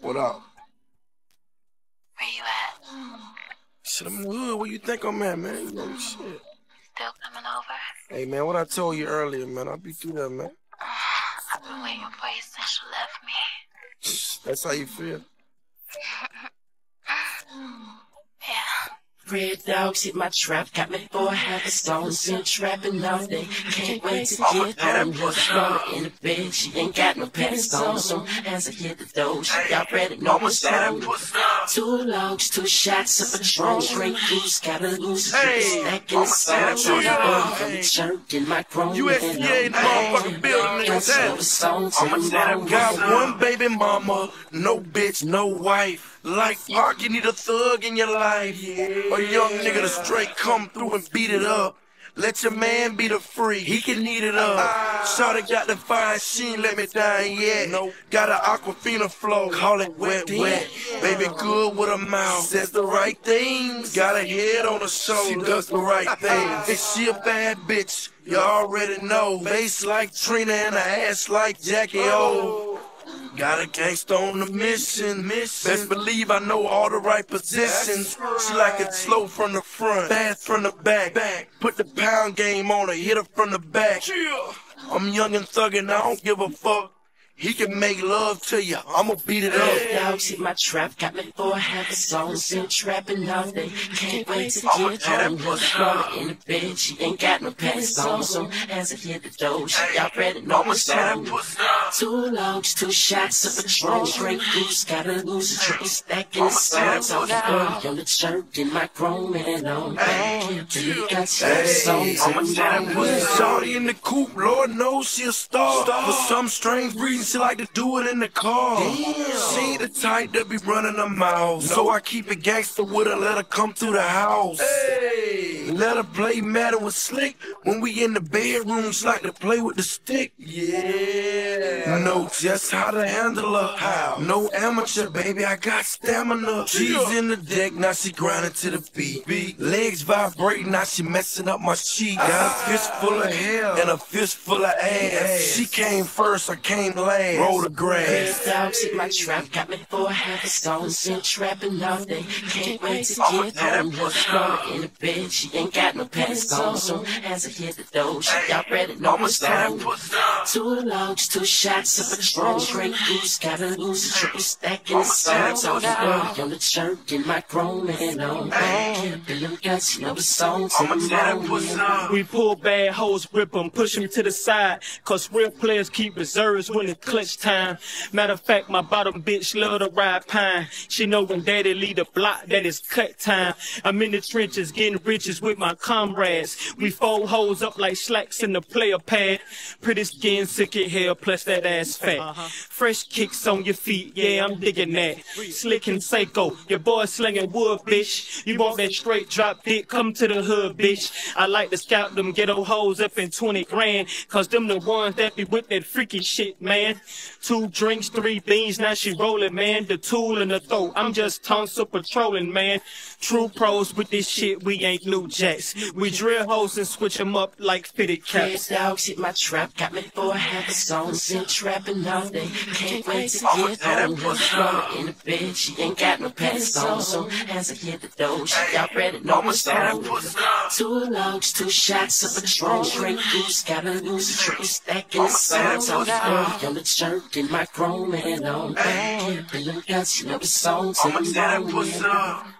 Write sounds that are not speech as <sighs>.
What up? Where you at? Shit, I'm in the hood. Where you think I'm at, man? You know, shit. Still coming over? Hey, man, what I told you earlier, man, I'll be through that, man. <sighs> I've been waiting for you since you left me. That's how you feel. Yeah. Red dogs hit my trap, got me for half a stone, still trapping all day. Can't wait to oh, get home. Her in the bed, she ain't got no pants on. So as I hit the door, she already know what's on. Two logs, two shots of Patron, straight goose, gotta lose a stack in the songs on the from the church in my chrome. USDA in the motherfucking building, niggas. I'm Got one baby mama, no bitch, no wife. Like Pac, you need a thug in your life. A young nigga to straight come through and beat it up. Let your man be the free, he can eat it up. Ah. Shawty got the fire, she ain't let me down yet. Got an Aquafina flow, call it wet, wet. Baby good with a mouth, says the right things. Got a head on her shoulder, she does the right things. And she a bad bitch, you already know. Face like Trina and a ass like Jackie O. Oh. Got a gangsta on the mission, mission. Best believe I know all the right positions. She like it slow from the front, fast from the back. back. Put the pound game on her, hit her from the back. Yeah. I'm young and thuggin', I don't give a fuck. He can make love to you, I'ma beat it up. Dogs hit my trap, got me for half a song, still trapping all day. Can't wait to get home. Her in the bed, she ain't got no pants on. So as I hit the door, she already know what's on. Two logs, two shots of a Patron, straight goose, gotta lose a drink, stacking the songs on the early on the church in my chrome and on. Can't believe got some songs my Shorty in the coop, Lord knows she a star. For some strange reason, she like to do it in the car. Damn. She ain't the type that be running her mouth. So I keep it gangster with her, let her come through the house. Let her play Madden with Slick. When we in the bedroom, she like to play with the stick. Yeah. Know just how to handle her. How? No amateur, baby, I got stamina. She's in the deck, now she grinding to the beat. Legs vibrating, now she messing up my sheet. Got a ah. fist full of hair and a fist full of ass. She came first, I came last. Roll the grass. Dogs hit my trap, got me for half a stone, still trapping all day. Can't wait to get home. Her in the bed, she ain't got no pants on. So as I hit the door, she already know what's on. Two logs, two shots of Patron, straight goose, gotta lose a triple stack in the songs on the early on the church in my chrome and on. Can't believe got you know the songs in my We pull bad hoes, rip 'em, push 'em to the side. Cause real players keep reserves when it's clutch time. Matter of fact, my bottom bitch love to ride pine. She know when daddy lead the block that it's cut time. I'm in the trenches getting riches with my comrades. We fold hoes up like slacks in the player pad. Pretty skin, sick of hair, plus that ass fat. Uh-huh. Fresh kicks on your feet, yeah, I'm digging that. Slick and Seiko, your boy slinging wood, bitch. You want that straight drop dick, come to the hood, bitch. I like to scout them ghetto hoes up in 20 grand. Cause them the ones that be with that freaky shit, man. Two drinks, three beans, now she rolling, man. The tool in the throat, I'm just tonsil patrolling, man. True pros with this shit, we ain't new jacks. We drill hoes and switch 'em up like fitted caps. Red dogs hit my trap, got me for half a song, still trapping all day. Can't wait to get home. With her in the bed, she ain't got no pants on. So as I hit the door, she already know what's on. Two logs, two shots of Patron, drink, goose, gotta lose a triple stack in the songs on the early on the church in my chrome and on. Can't believe got you know the songs in my What's up?